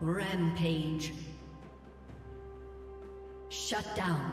Rampage. Shut down.